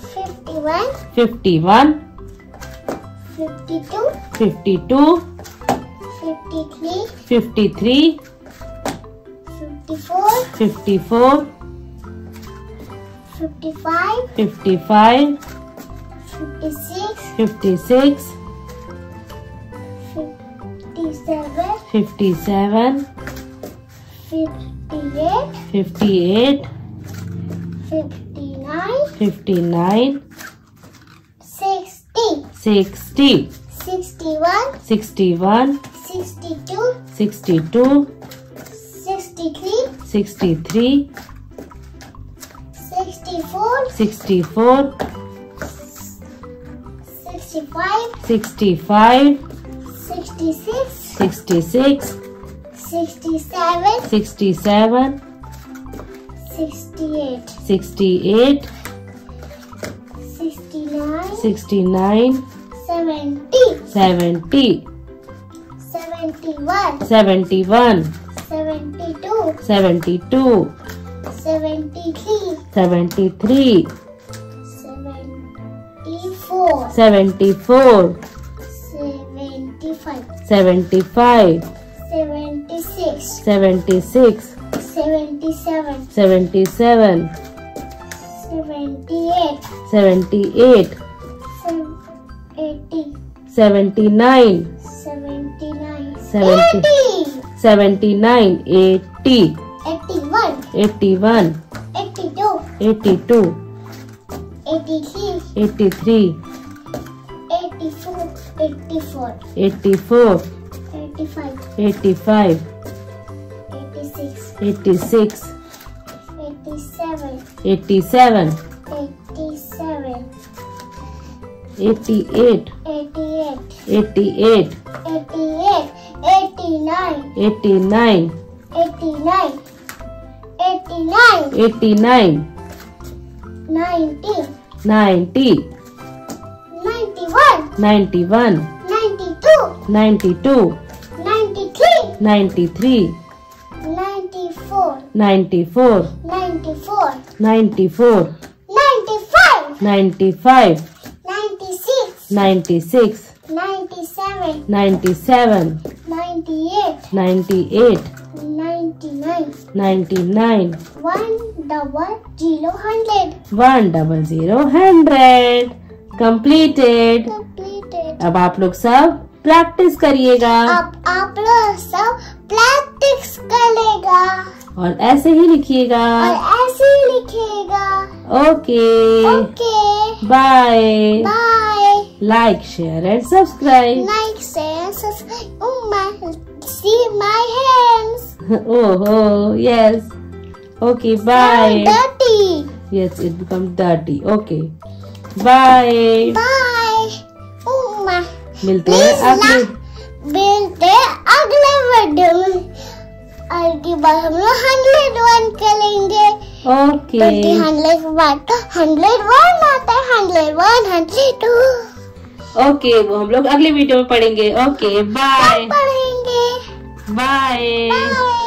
51 51 52 52 53 53 54 54 55 55 56 56 57 57 58 58 58 59, 60, 61, 62, 62, 63, 63, 64, 64, 65, 65, 66, 67, 68. 68. 69. 69. 70. 70. 71. 71. 72. 72. 73. 73. 74. 74. 75. 75. 76. 76. 77 77 78 78 80 79 79 80 79 80 81 81 82 82 83 83 84 84 84 85 85 86 87 87 87 88 88 88 88 89 89 89 89 90 90 91 91 92 92 93 93 one double zero hundred completed अब आप लोग सब प्रैक्टिस करिएगा। आप लोग सब प्रैक्टिस करेगा। और ऐसे ही लिखिएगा। और ऐसे ही लिखिएगा। Okay. Okay. Bye bye like share and subscribe like share subscribe. Oh my see my hands. ओहो yes okay bye dirty. Yes it become dirty okay bye bye oh my. मिलते हैं अगले मिलते हैं अगले वीडियो में। अगली बार हम लोग हंड्रेड वन करेंगे ओके हंड्रेड वन तो हंड्रेड वन आता है hundred one hundred two okay वो हम लोग अगले वीडियो में पढ़ेंगे। ओके बाय पढ़ेंगे। Bye bye